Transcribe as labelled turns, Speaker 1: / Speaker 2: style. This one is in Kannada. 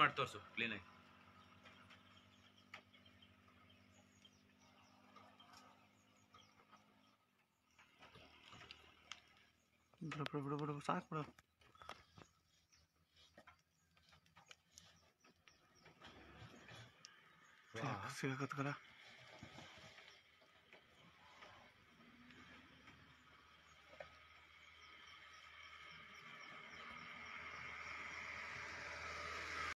Speaker 1: ಮಾಡಿ ತೋರಿಸು ಕ್ಲೀನಾಗಿ
Speaker 2: ಬಿಡು ಬಿಡು ಬಿಡು ಬಿಡು ಸಾಕು ಬಿಡು. ಸಿಗಕತ್ಕರ